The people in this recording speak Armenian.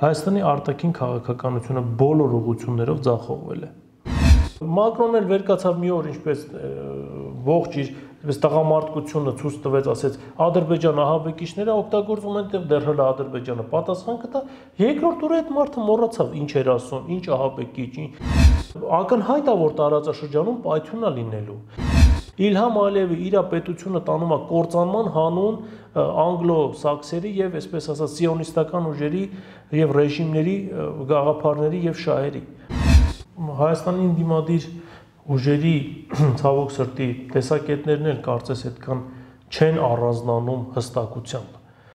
Հայաստանի արտաքին քաղաքականությունը բոլոր ուղություններով ձախողվել է։ Մակրոնն էլ վեր կացավ մի օր ինչպես ողջ իր այսպես տղամարդկությունը ցույց տվեց, ասեց Ադրբեջան ահաբեկիչները օգտագործում են դեռ դեռ հələ Ադրբեջանը պատասխան կտա։ Երկրորդ օրը այդ մարդը մոռացավ ինչ էր ասում, ինչ ահաբեկիչ, ինչ ակնհայտ է որ տարածաշրջանում պայթյուն է լինելու։ Իլհամ Ալիևը իր պետությունը տանում է կործանման հանուն անգլո-սաքսերի եւ այսպես ասած սիոնիստական ուժերի եւ ռեժիմների գաղափարների եւ շահերի։ Հայաստանի դիմադիր ուժերի ցավոք սրտի տեսակետներն էլ կարծես այդքան չեն առանձնանում հստակությամբ